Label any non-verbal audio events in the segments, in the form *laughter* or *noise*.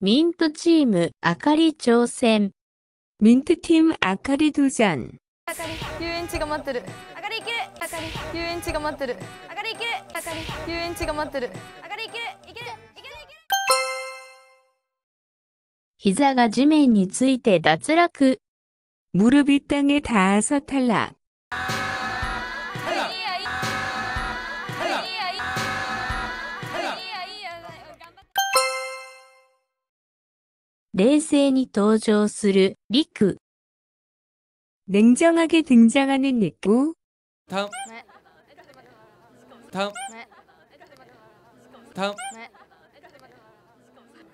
ミントチーム、あかり挑戦。ミントチーム、あかり도전。遊園地が待ってるあかりいけるあかり遊園地が待ってるあかりいけるあかり遊園地が待ってるあかりいけるいけるいけるいける膝が地面について脱落。무릎이땅에닿아서탈락。 冷静に登場する、リク。냉정하게 등장하는 리쿠. 다음. 네. 다음. 네. 다음. 네.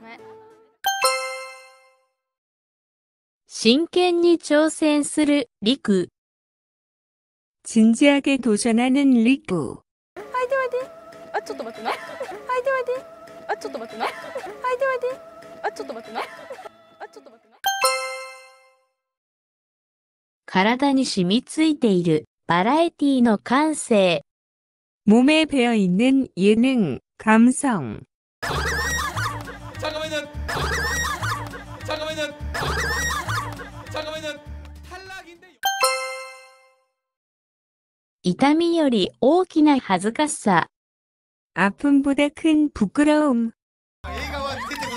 네. 真剣に挑戦する、リク。 진지하게 도전하는 리쿠. 화이팅 화이팅. 아, ちょっと待ってな. 화이팅 화이팅. 아, ちょっと待ってな. 화이팅 화이팅. 아, ちょっと待ってな. 아, ちょっと待ってな. 体に染みついている、バラエティの感性。몸에 배어있는 예능, 감성. 잠깐만요. 잠깐만요. 잠깐만요. 탈락인데. 痛みより大きな恥ずかしさ。아픔보다 큰 부끄러움.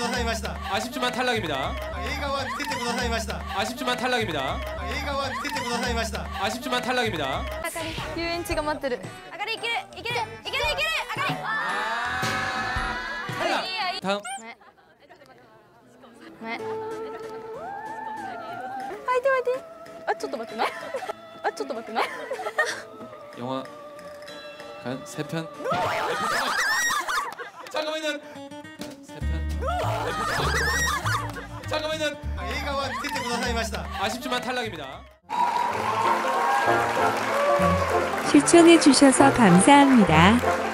映画は出てくださいました。 아쉽지만 탈락입니다. 映画は出てくださいました。 아쉽지만 탈락입니다. 映画は出てくださいました。 아쉽지만 탈락입니다. あかり遊園地が待ってるあかりいけるいけるいけるいけるあかり 탈락. いいやいい 다음. 네. 네. 화이팅 화이팅. 아, ちょっと待ってな. 아, ちょっと待ってな. 영화 과연 세 편. *laughs* 잠깐만요. 세 편. 잠깐만요. 映画は出てくださいました。 아쉽지만 탈락입니다. 시청해주셔서 감사합니다.